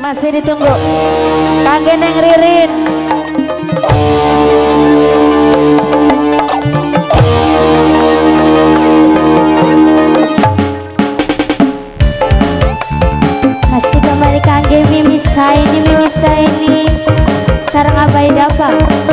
Masih ditunggu. Kangge Neng Ririn. Masih kembali kangge Mimi ini Mimi ini Sarang abai dapat.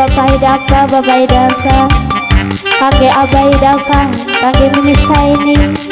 bapai daka bapai daka. Pakai abai daka pakai minisai ini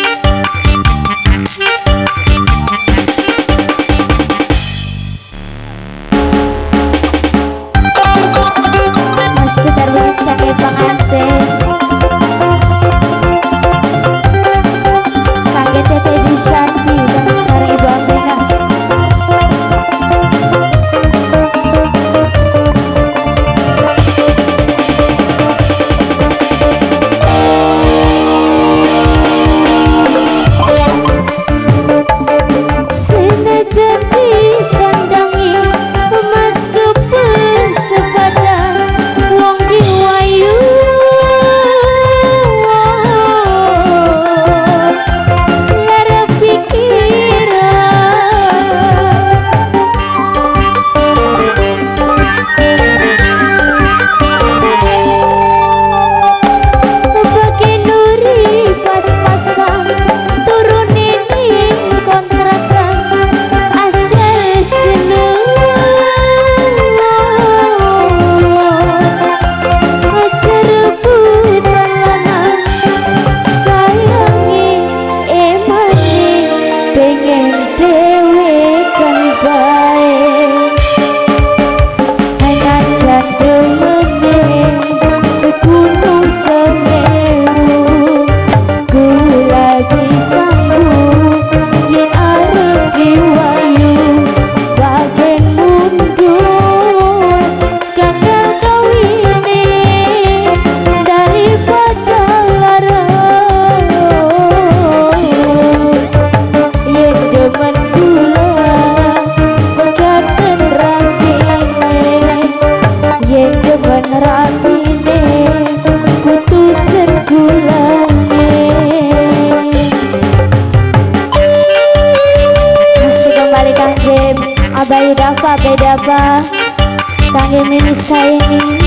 sayang.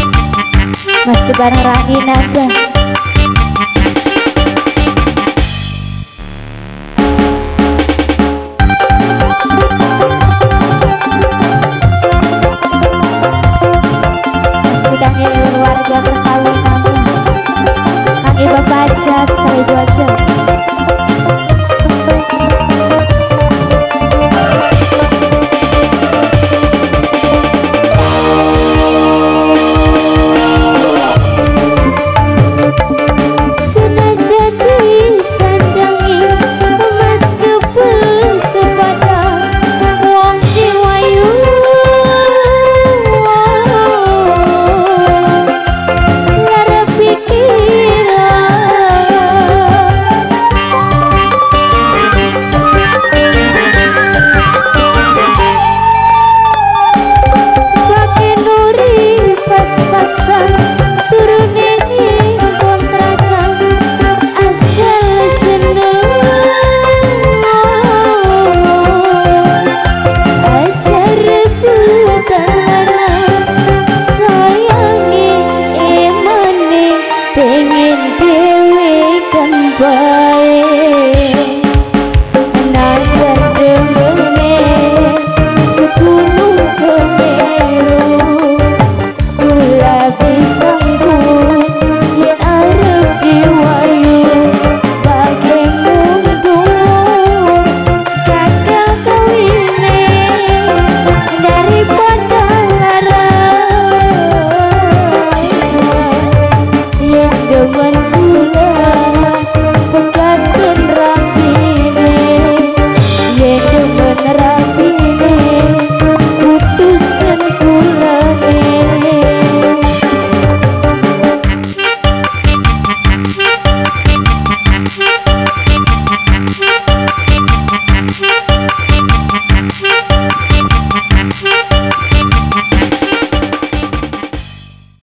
Masih bareng Rani Nada happy